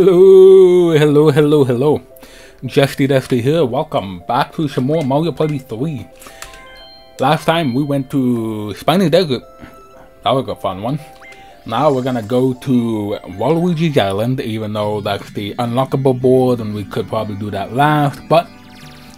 Hello, hello, hello, hello. Justy Dusty here. Welcome back to some more Mario Party 3. Last time we went to Spiny Desert. That was a fun one. Now we're gonna go to Waluigi's Island, even though that's the unlockable board and we could probably do that last, but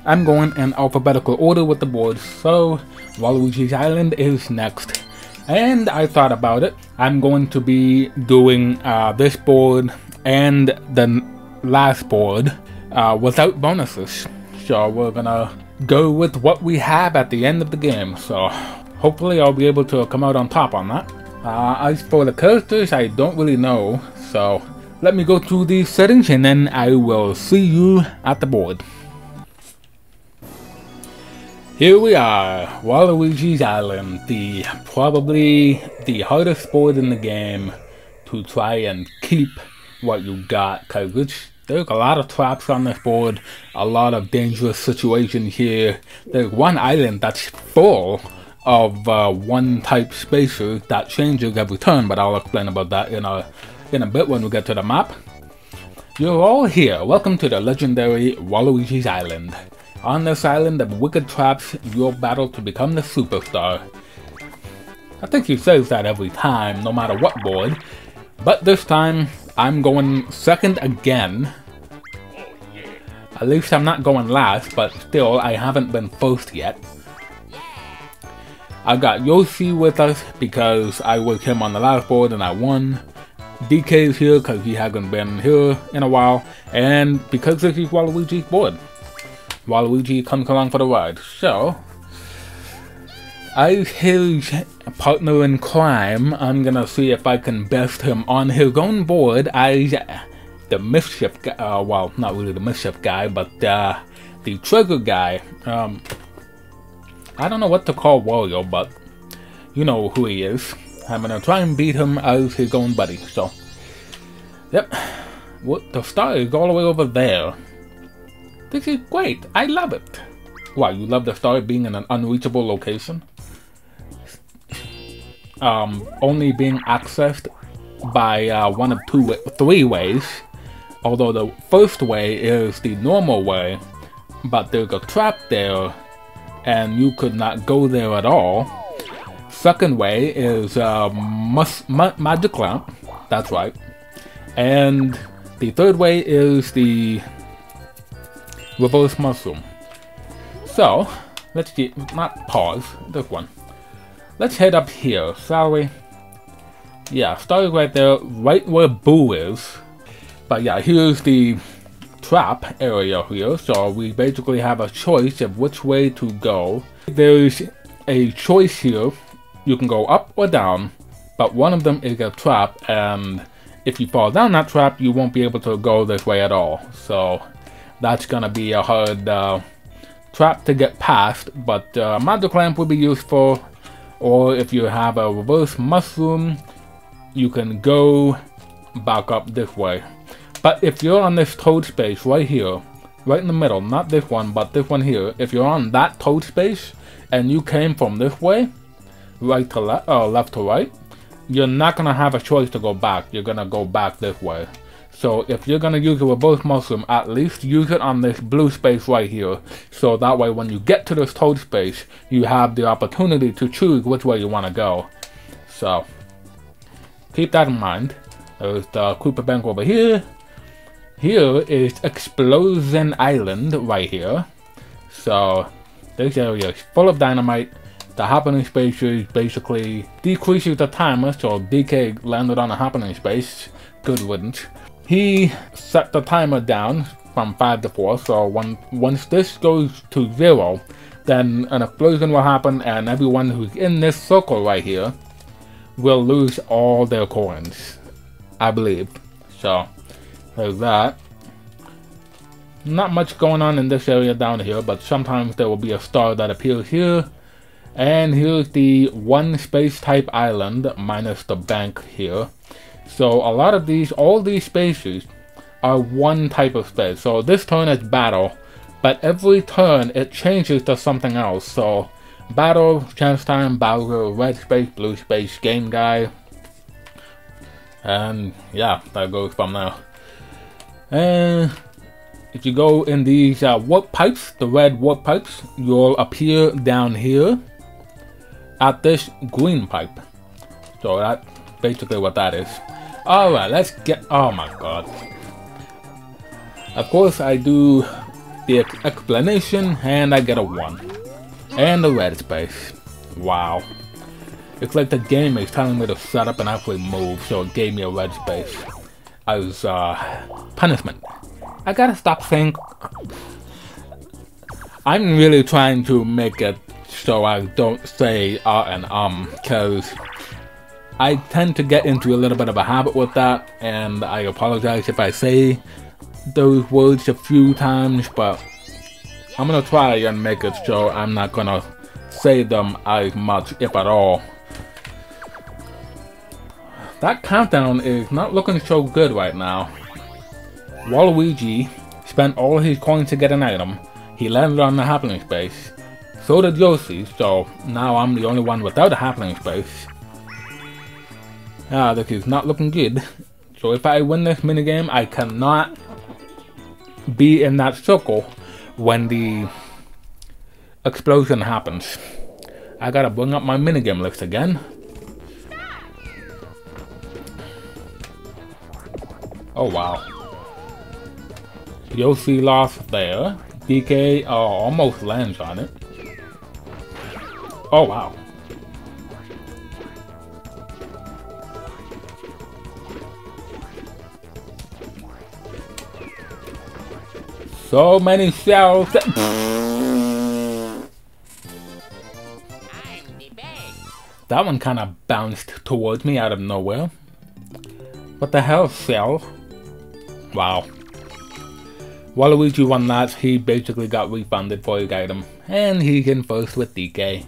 I'm going in alphabetical order with the boards, so Waluigi's Island is next. And I thought about it. I'm going to be doing uh, this board and the last board uh, without bonuses. So we're gonna go with what we have at the end of the game. So hopefully I'll be able to come out on top on that. Uh, as for the characters, I don't really know. So let me go through these settings and then I will see you at the board. Here we are, Waluigi's Island, the probably the hardest board in the game to try and keep what you got, cause there's a lot of traps on this board, a lot of dangerous situations here. There's one island that's full of uh, one type spacer that changes every turn, but I'll explain about that in a in a bit when we get to the map. You're all here. Welcome to the legendary Waluigi's Island. On this island of wicked traps, you'll battle to become the superstar. I think he says that every time, no matter what board. But this time, I'm going second again. At least I'm not going last, but still, I haven't been first yet. I got Yoshi with us because I was him on the last board and I won. DK is here because he hasn't been here in a while. And because this is Waluigi's board. Waluigi comes along for the ride. So, as his partner in crime, I'm gonna see if I can best him on his own board as the mischief guy. Uh, well, not really the mischief guy, but uh, the trigger guy. Um, I don't know what to call Wario, but you know who he is. I'm gonna try and beat him as his own buddy. So, yep. What the star is all the way over there. This is great. I love it. Why, you love the star being in an unreachable location? Um, only being accessed by uh, one of two, three ways. Although the first way is the normal way, but there's a trap there, and you could not go there at all. Second way is uh, mus ma magic lamp. That's right. And the third way is the reverse mushroom. So, let's get, not pause, this one. Let's head up here, shall we? Yeah, starting right there, right where Boo is. But yeah, here's the trap area here, so we basically have a choice of which way to go. There's a choice here, you can go up or down, but one of them is a trap, and if you fall down that trap, you won't be able to go this way at all. So, that's gonna be a hard uh, trap to get past, but uh, magic lamp will be useful. Or if you have a reverse mushroom, you can go back up this way. But if you're on this toad space right here, right in the middle, not this one, but this one here, if you're on that toad space and you came from this way, right to left, uh, left to right, you're not gonna have a choice to go back. You're gonna go back this way. So if you're gonna use a reverse mushroom, at least use it on this blue space right here. So that way when you get to this toad space, you have the opportunity to choose which way you wanna go. So keep that in mind. There's the Koopa Bank over here. Here is Explosion Island right here. So this area is full of dynamite. The happening space spaces basically decreases the timer, so DK landed on a happening space. Good riddance he set the timer down from 5 to 4, so when, once this goes to 0, then an explosion will happen and everyone who's in this circle right here will lose all their coins, I believe. So, there's that. Not much going on in this area down here, but sometimes there will be a star that appears here. And here's the one space type island, minus the bank here. So a lot of these, all these spaces are one type of space. So this turn is battle, but every turn it changes to something else. So battle, chance time, Bowser, red space, blue space, game guy. And yeah, that goes from there. And if you go in these uh, warp pipes, the red warp pipes, you'll appear down here at this green pipe. So that's basically what that is. Alright, let's get... Oh my god. Of course, I do the explanation, and I get a 1. And a red space. Wow. It's like the game is telling me to shut up and actually move, so it gave me a red space. As, uh, punishment. I gotta stop saying... I'm really trying to make it so I don't say uh and um, because I tend to get into a little bit of a habit with that, and I apologize if I say those words a few times, but I'm gonna try and make it so I'm not gonna say them as much, if at all. That countdown is not looking so good right now. Waluigi spent all his coins to get an item. He landed on the happening space. So did Yoshi, so now I'm the only one without a happening space. Ah, this is not looking good. So if I win this minigame, I cannot be in that circle when the explosion happens. I gotta bring up my minigame list again. Oh wow. Yoshi lost there. DK uh, almost lands on it. Oh wow. So many shells. that one kind of bounced towards me out of nowhere. What the hell, Cell? Wow. Waluigi won that, he basically got refunded for his item, and he's in first with DK.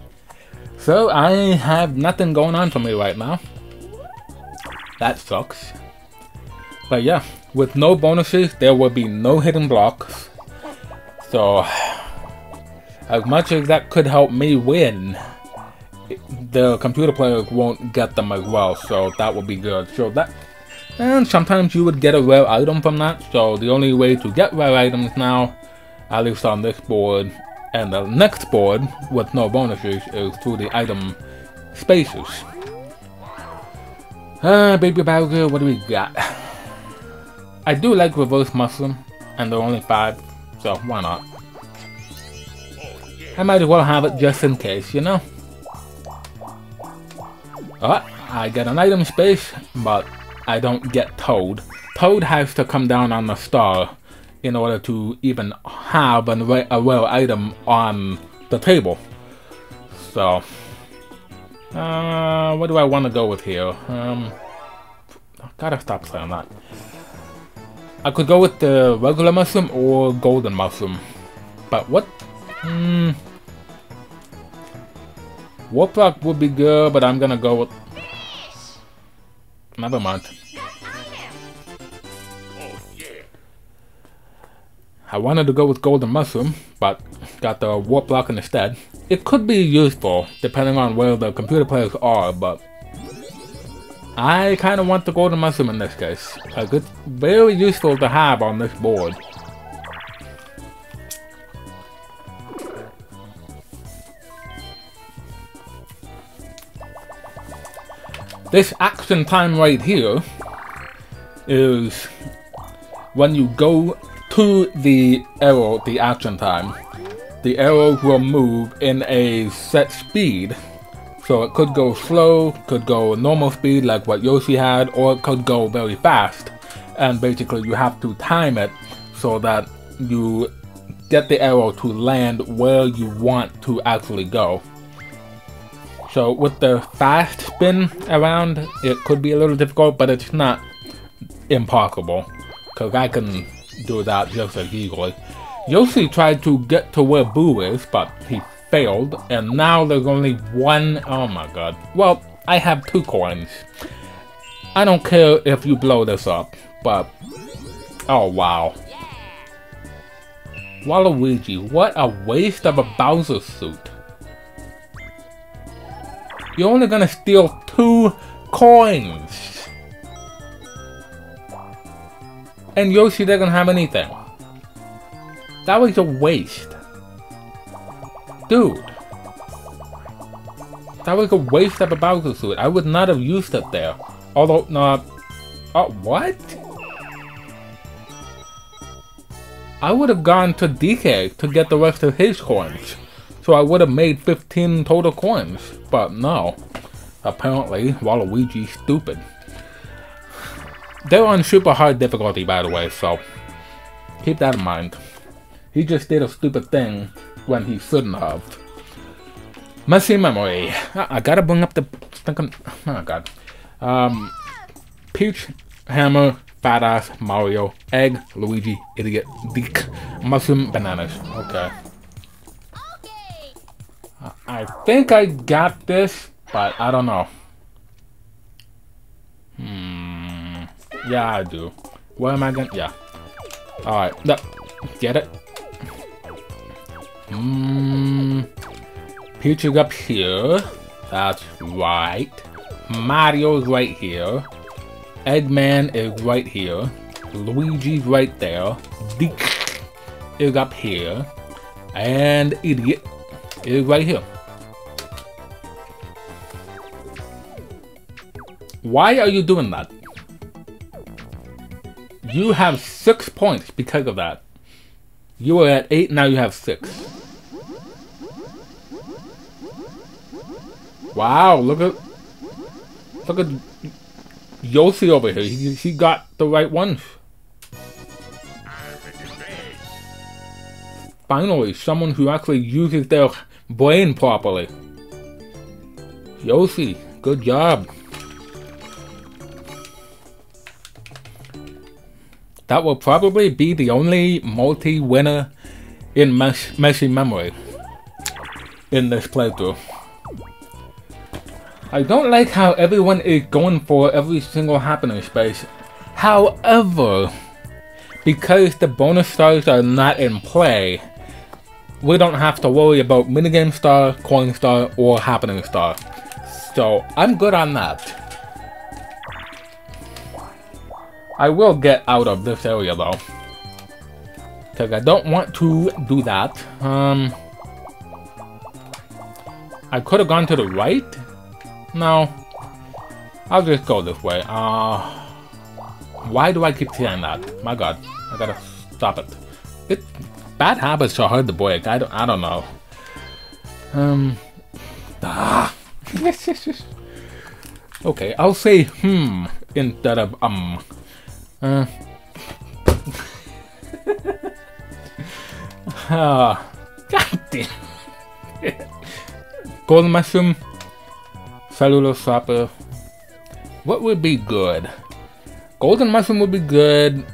So I have nothing going on for me right now. That sucks. But yeah, with no bonuses, there will be no hidden blocks. So, as much as that could help me win, the computer players won't get them as well, so that would be good. So that and sometimes you would get a rare item from that, so the only way to get rare items now, at least on this board, and the next board, with no bonuses, is through the item spaces. Uh, Baby Bowser, what do we got? I do like Reverse Mushroom, and they're only 5, so why not? I might as well have it just in case, you know? Alright, I get an item space, but I don't get Toad. Toad has to come down on the star in order to even have an, a rare item on the table. So, uh, what do I want to go with here? Um, gotta stop saying that. I could go with the regular mushroom or golden mushroom. But what? Hmm. Warp Block would be good, but I'm gonna go with Never mind. I wanted to go with Golden Mushroom, but got the Warp Block instead. It could be useful, depending on where the computer players are, but... I kind of want the Golden Mushroom in this case. Like, it's very useful to have on this board. This action time right here is when you go to the arrow, the action time, the arrow will move in a set speed. So it could go slow, could go normal speed like what Yoshi had, or it could go very fast. And basically you have to time it so that you get the arrow to land where you want to actually go. So with the fast spin around, it could be a little difficult, but it's not impossible. Because I can do that just as easily. Yoshi tried to get to where Boo is, but he failed. And now there's only one... Oh my god. Well, I have two coins. I don't care if you blow this up, but... Oh wow. Waluigi, what a waste of a Bowser suit. You're only gonna steal two coins. And Yoshi doesn't have anything. That was a waste. Dude. That was a waste of a Bowser suit. I would not have used it there. Although, no. Oh, uh, what? I would have gone to DK to get the rest of his coins. So I would have made 15 total coins. But no. Apparently, Waluigi's stupid. They're on super hard difficulty, by the way, so keep that in mind. He just did a stupid thing when he shouldn't have. Messy memory. I gotta bring up the... stinking. Oh, God. Um, Peach, Hammer, Badass, Mario, Egg, Luigi, Idiot, Deek, Mushroom, Bananas. Okay. I think I got this, but I don't know. Hmm. Yeah, I do. What am I gonna... Yeah. Alright. No. Get it? Mm. Peach up here. That's right. Mario's right here. Eggman is right here. Luigi's right there. Dick is up here. And Idiot is right here. Why are you doing that? You have six points because of that. You were at eight, now you have six. Wow, look at look at Yoshi over here. He, he got the right ones. Finally, someone who actually uses their brain properly. Yoshi, good job. That will probably be the only multi-winner in Mes Messy Memory in this playthrough. I don't like how everyone is going for every single happening space. However, because the bonus stars are not in play, we don't have to worry about minigame star, coin star, or happening star. So I'm good on that. I will get out of this area though. Because I don't want to do that. Um, I could have gone to the right. No. I'll just go this way. Uh, why do I keep saying that? My god. I gotta stop it. It bad habits are hard to break. I don't, I don't know. Um. Ah. okay, I'll say hmm instead of um. Uh. ah, God damn. Golden mushroom, cellular shopper. What would be good? Golden mushroom would be good,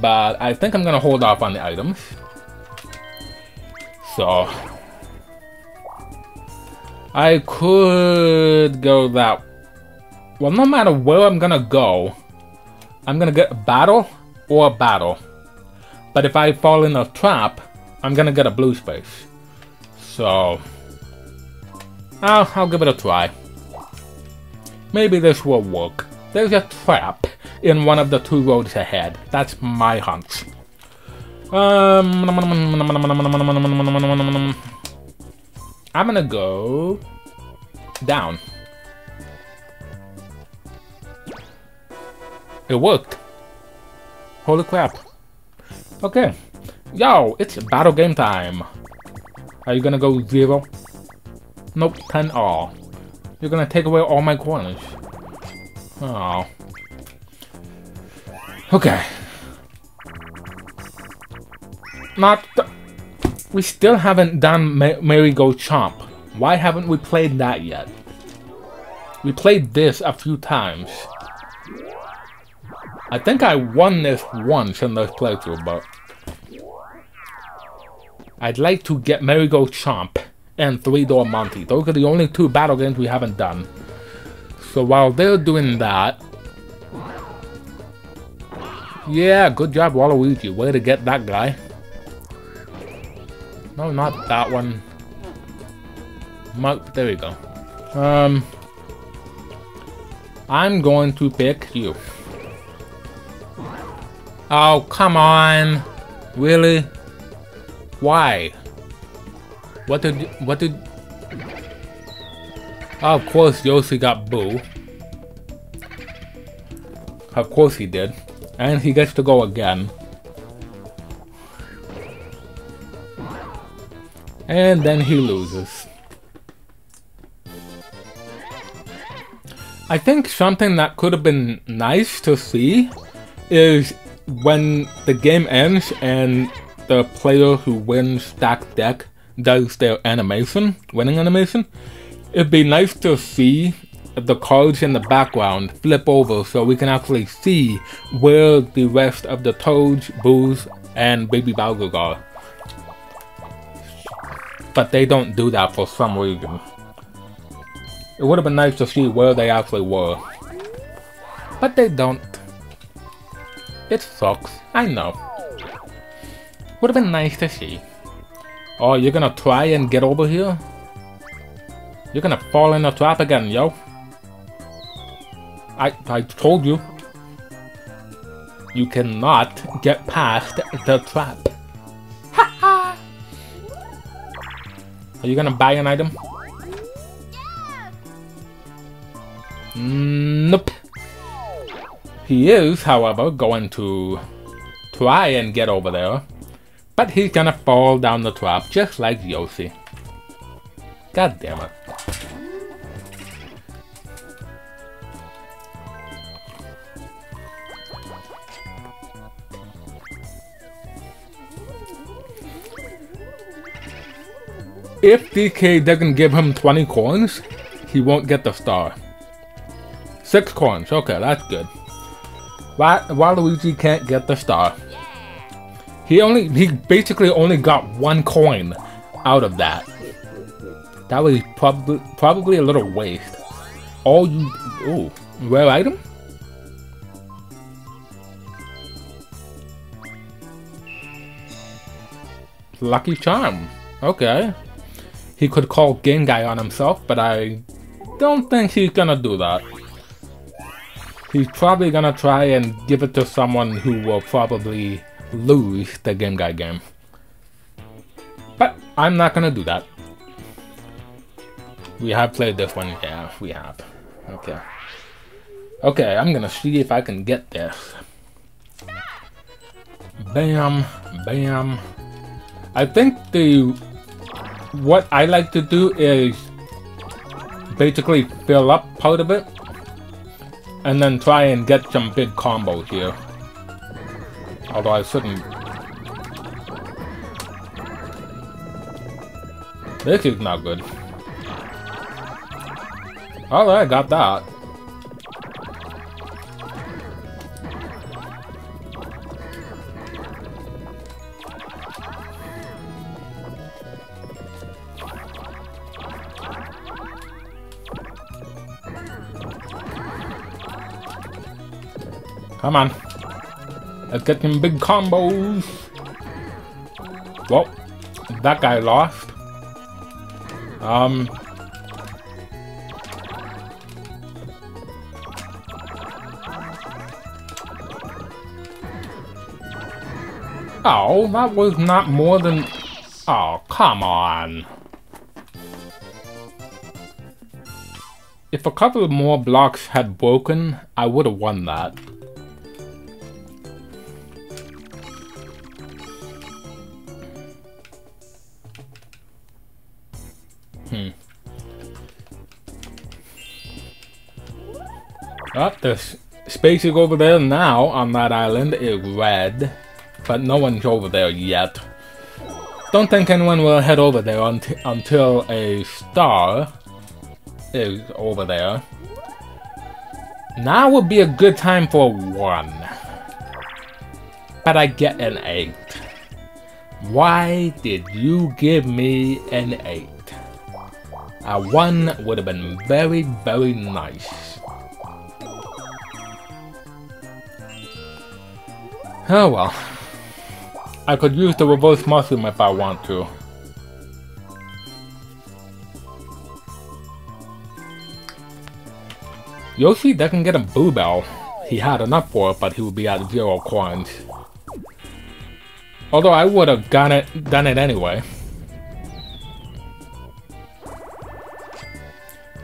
but I think I'm gonna hold off on the items. So I could go that. Well, no matter where I'm gonna go, I'm gonna get a battle or a battle. But if I fall in a trap, I'm gonna get a blue space. So, I'll, I'll give it a try. Maybe this will work. There's a trap in one of the two roads ahead. That's my hunch. Um, I'm gonna go down. It worked. Holy crap. Okay. Yo, it's battle game time. Are you gonna go zero? Nope, 10 all. You're gonna take away all my coins. Oh. Okay. Not We still haven't done Ma Merry Go Chomp. Why haven't we played that yet? We played this a few times. I think I won this once in this playthrough, but... I'd like to get Merry Go Chomp and Three Door Monty. Those are the only two battle games we haven't done. So while they're doing that... Yeah, good job Waluigi. Way to get that guy. No, not that one. Mark, There we go. Um... I'm going to pick you. Oh, come on. Really? Why? What did... What did... Oh, of course Yoshi got Boo. Of course he did. And he gets to go again. And then he loses. I think something that could have been nice to see is when the game ends and the player who wins Stacked Deck does their animation, winning animation, it'd be nice to see the cards in the background flip over so we can actually see where the rest of the Toads, Boos, and Baby Bowser are. But they don't do that for some reason. It would have been nice to see where they actually were. But they don't. It sucks, I know. Would have been nice to see. Oh, you're gonna try and get over here? You're gonna fall in the trap again, yo. I, I told you. You cannot get past the trap. Ha ha! Are you gonna buy an item? Nope. He is, however, going to try and get over there. But he's gonna fall down the trap just like Yoshi. God damn it. If DK doesn't give him 20 coins, he won't get the star. Six coins, okay, that's good. Why, Waluigi can't get the star. He only, he basically only got one coin out of that. That was probably, probably a little waste. All you, ooh, rare item? Lucky Charm, okay. He could call Game Guy on himself, but I don't think he's gonna do that. He's probably gonna try and give it to someone who will probably lose the Game Guy game. But I'm not gonna do that. We have played this one, yeah, we have. Okay. Okay, I'm gonna see if I can get this. Bam, bam. I think the... What I like to do is basically fill up part of it and then try and get some big combos here. Although I shouldn't... This is not good. Alright, I got that. Come on. Let's get some big combos. Well, that guy lost. Um. Oh, that was not more than... Oh, come on. If a couple more blocks had broken, I would have won that. Oh, the spaces over there now on that island is red, but no one's over there yet. Don't think anyone will head over there unt until a star is over there. Now would be a good time for one. But I get an 8. Why did you give me an 8? A 1 would have been very, very nice. Oh well. I could use the reverse mushroom if I want to. Yoshi doesn't get a Boo Bell. He had enough for it, but he would be at zero coins. Although I would have done it, done it anyway.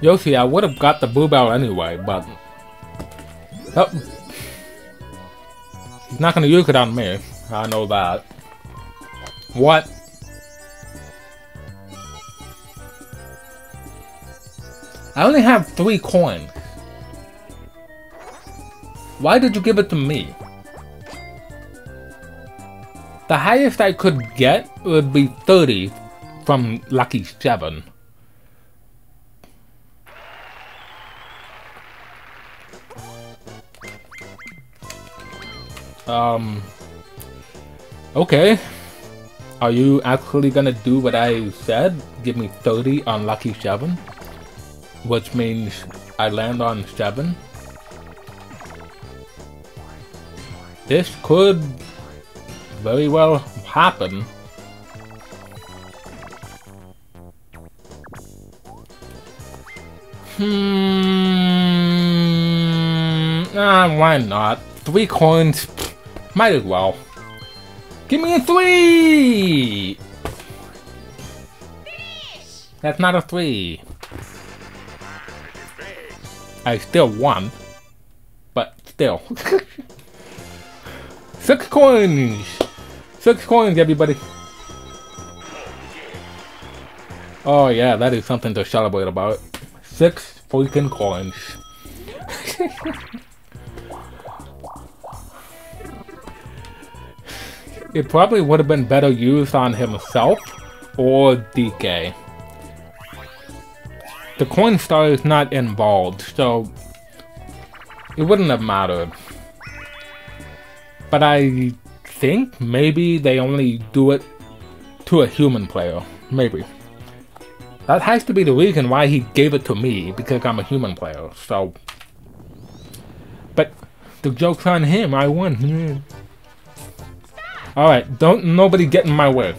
Yoshi, I would have got the Boo Bell anyway, but... Oh. He's not gonna use it on me. I know that. What? I only have three coins. Why did you give it to me? The highest I could get would be 30 from Lucky 7. Um... Okay. Are you actually gonna do what I said? Give me 30 on Lucky 7? Which means I land on 7? This could very well happen. Hmm... Ah, why not? Three coins, might as well. Give me a three! That's not a three. I still won. But still. Six coins! Six coins, everybody. Oh yeah, that is something to celebrate about. Six freaking coins. it probably would have been better used on himself or DK. The coin star is not involved, so it wouldn't have mattered. But I think maybe they only do it to a human player. Maybe. That has to be the reason why he gave it to me, because I'm a human player, so... But the joke's on him, I won. Alright, don't nobody get in my way.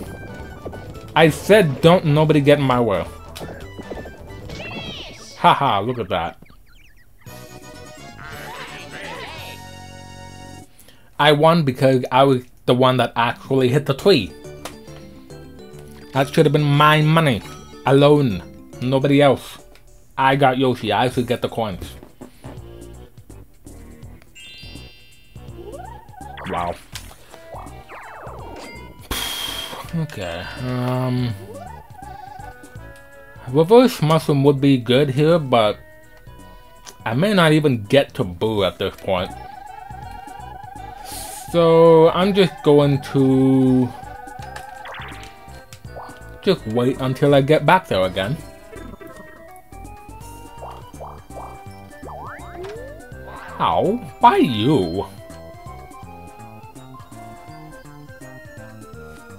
I said don't nobody get in my way. Haha, look at that. I won because I was the one that actually hit the tree. That should have been my money. Alone. Nobody else. I got Yoshi. I should get the coins. Wow. Okay, um... Reverse Mushroom would be good here, but... I may not even get to Boo at this point. So, I'm just going to... Just wait until I get back there again. How? Why you?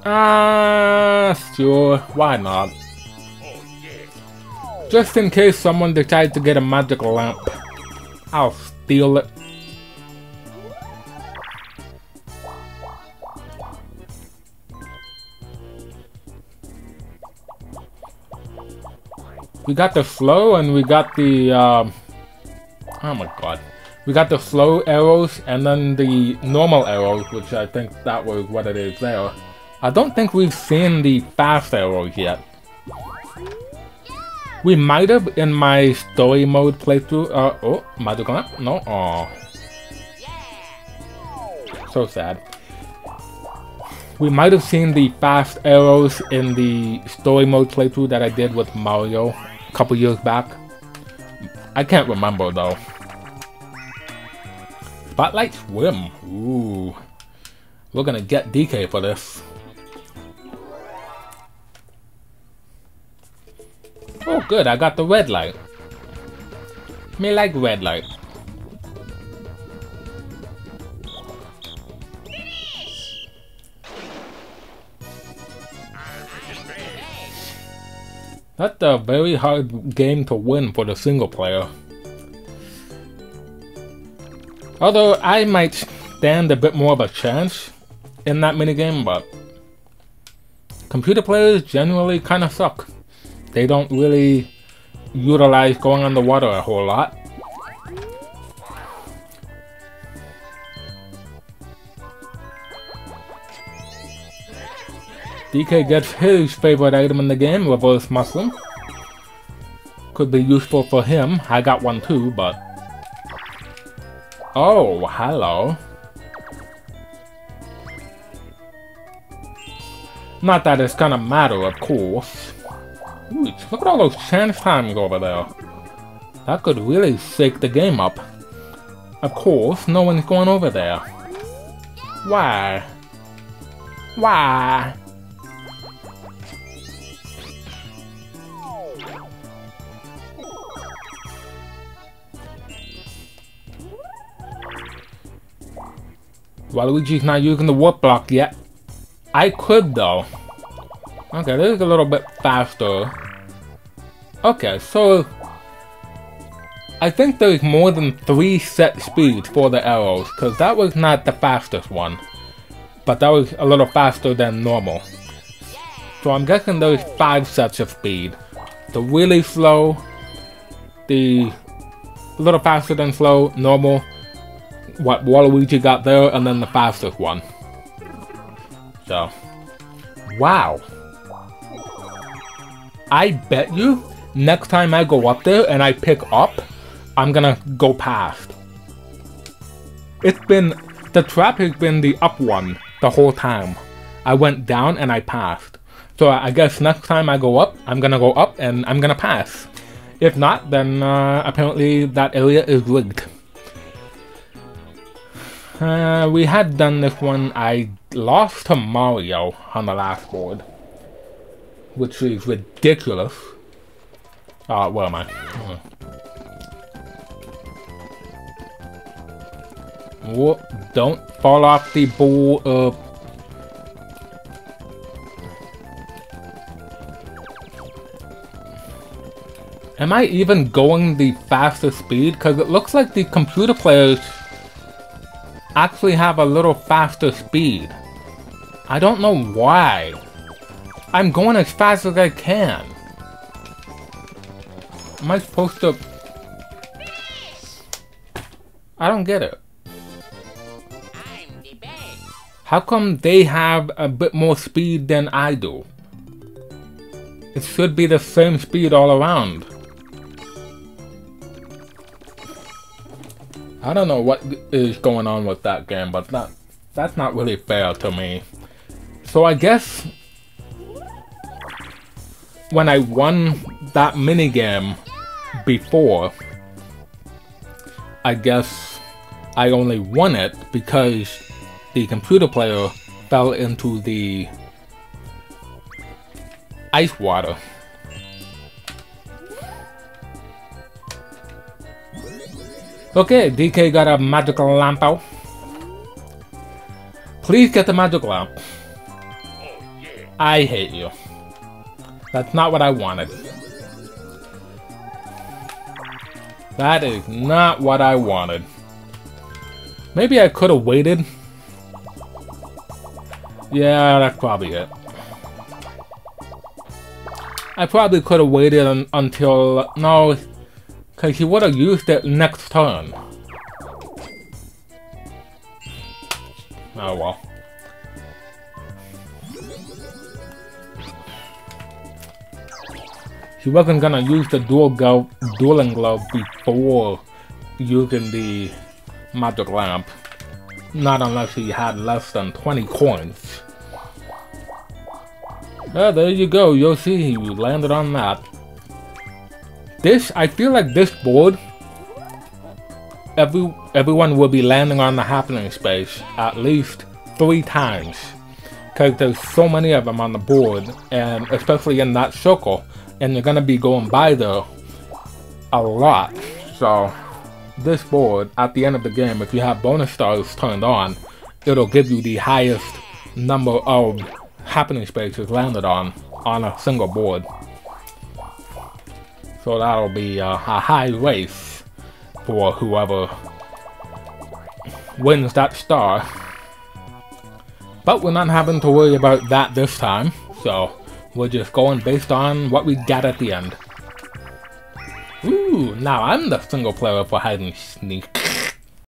Ah, sure, why not? Just in case someone decides to get a magic lamp, I'll steal it. We got the flow and we got the, uh, oh my god. We got the flow arrows and then the normal arrows, which I think that was what it is there. I don't think we've seen the fast arrows yet. We might have in my story mode playthrough. Uh, oh, magic lamp? No? Oh. So sad. We might have seen the fast arrows in the story mode playthrough that I did with Mario a couple years back. I can't remember though. Spotlight Swim. Ooh. We're gonna get DK for this. Oh good, I got the red light. Me like red light. That's a very hard game to win for the single player. Although I might stand a bit more of a chance in that minigame, but computer players generally kinda suck they don't really utilize going underwater a whole lot. DK gets his favorite item in the game, Reverse Mushroom. Could be useful for him. I got one too, but... Oh, hello. Not that it's gonna matter, of course. Ooh, look at all those chance times over there. That could really shake the game up. Of course, no one's going over there. Why? Why? Waluigi's not using the warp block yet. I could though. Okay, this is a little bit faster. Okay, so... I think there's more than three set speeds for the arrows, because that was not the fastest one. But that was a little faster than normal. So I'm guessing there's five sets of speed. The really slow, the little faster than slow, normal, what Waluigi got there, and then the fastest one. So, wow. I bet you, next time I go up there and I pick up, I'm gonna go past. It's been, the trap has been the up one the whole time. I went down and I passed. So I guess next time I go up, I'm gonna go up and I'm gonna pass. If not, then uh, apparently that area is rigged. Uh, we had done this one. I lost to Mario on the last board. Which is ridiculous. Uh, where am I? Uh. Whoop, don't fall off the ball of... Am I even going the fastest speed? Because it looks like the computer players actually have a little faster speed. I don't know why. I'm going as fast as I can. Am I supposed to... I don't get it. How come they have a bit more speed than I do? It should be the same speed all around. I don't know what is going on with that game, but that that's not really fair to me. So I guess when I won that minigame before, I guess I only won it because the computer player fell into the ice water. Okay, DK got a magical lamp out. Please get the magic lamp. Oh, I hate you. That's not what I wanted. That is not what I wanted. Maybe I could have waited. Yeah, that's probably it. I probably could have waited un until... No, because he would have used it next turn. Oh well. He wasn't gonna use the dual glove, dueling glove before using the magic lamp. Not unless he had less than 20 coins. Yeah, there you go, you'll see he landed on that. This, I feel like this board, every everyone will be landing on the happening space at least three times. Because there's so many of them on the board, and especially in that circle, and you're gonna be going by there a lot. So, this board, at the end of the game, if you have bonus stars turned on, it'll give you the highest number of happening spaces landed on, on a single board. So that'll be uh, a high race for whoever wins that star. But we're not having to worry about that this time, so we're just going based on what we got at the end. Ooh, now I'm the single player for hide and sneak.